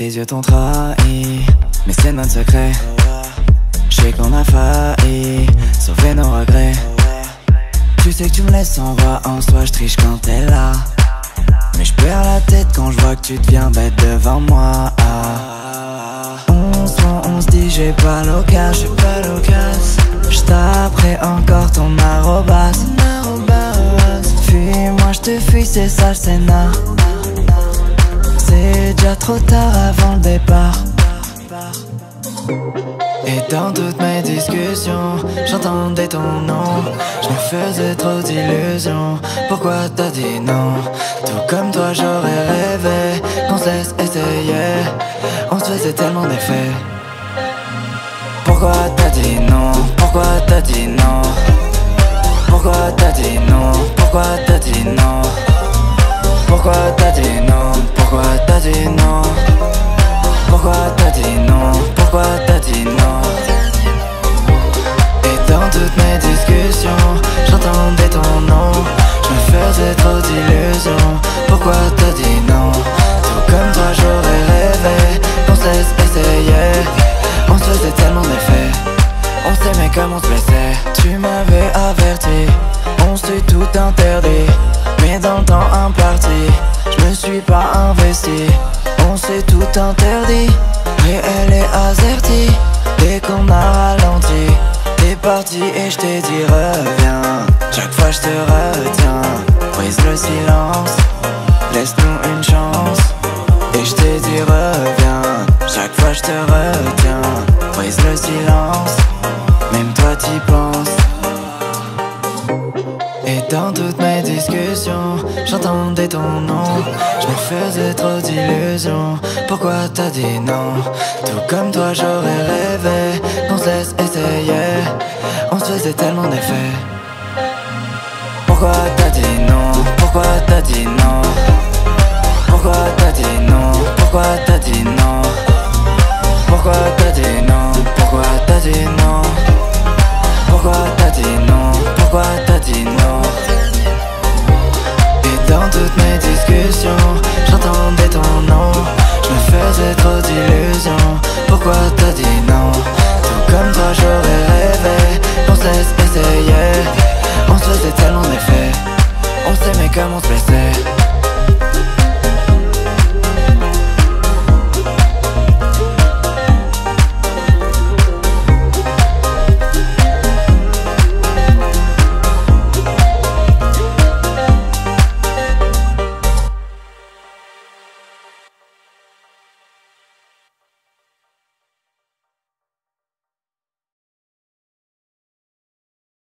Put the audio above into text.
Tes yeux t'ont trahi, mais c'est notre secret. Je sais qu'on a failli sauver nos regrets. Tu sais que tu me laisses en voix en soi, je triche quand t'es là. Mais je perds la tête quand je vois que tu deviens bête devant moi. On se on se dit j'ai pas l'occasion. Je encore ton arrobas. Fuis-moi, je te fuis, c'est ça le. C'est déjà trop tard avant le départ. Et dans toutes mes discussions, j'entendais ton nom. Je me faisais trop d'illusions. Pourquoi t'as dit non? Tout comme toi, j'aurais rêvé qu'on se laisse essayer. On se faisait tellement d'effets. Pourquoi t'as dit non? Pourquoi t'as dit non? Pourquoi t'as dit non? Pourquoi t'as dit non? Pourquoi t'as dit non? Pourquoi t'as dit non? On s'aimait comme on se blessait Tu m'avais averti On s'est tout interdit mais dans le temps imparti, je me suis pas investi. On s'est tout interdit, réel et azerti. Dès qu'on a ralenti, t'es parti et je t'ai dit reviens. Chaque fois je te retiens, brise le silence, laisse-nous une chance. Et je t'ai dit reviens, chaque fois je te retiens, brise le silence, dans toutes mes discussions, j'entendais ton nom. Je me faisais trop d'illusions. Pourquoi t'as dit non? Tout comme toi, j'aurais rêvé qu'on se laisse essayer. On se faisait tellement d'effets. Pourquoi t'as dit non?